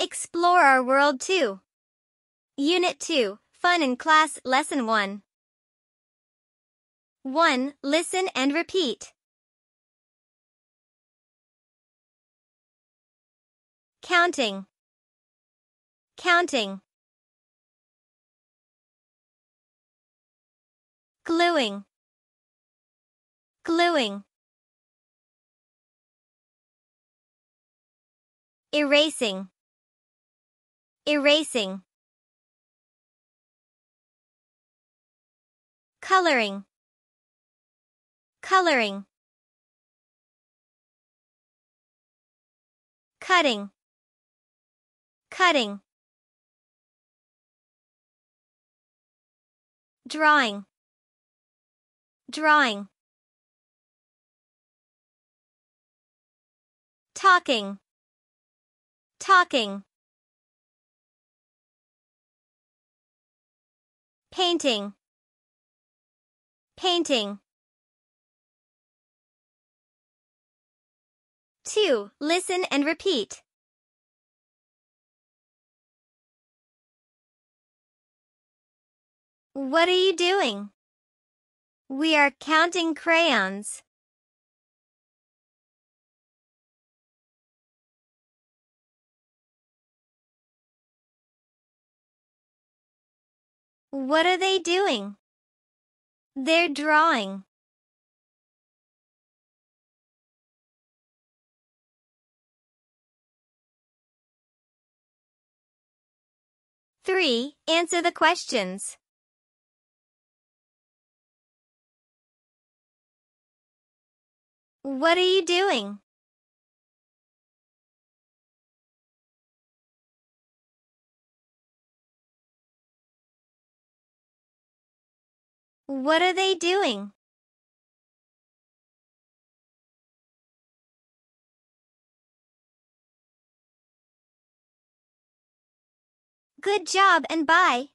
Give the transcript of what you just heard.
Explore our world two. Unit 2, Fun in Class, Lesson 1. 1. Listen and repeat. Counting. Counting. Gluing. Gluing. Erasing. Erasing. Coloring. Coloring. Cutting. Cutting. Drawing. Drawing. Talking. Talking. Painting. Painting. 2. Listen and repeat. What are you doing? We are counting crayons. What are they doing? They're drawing. Three, answer the questions. What are you doing? What are they doing? Good job and bye.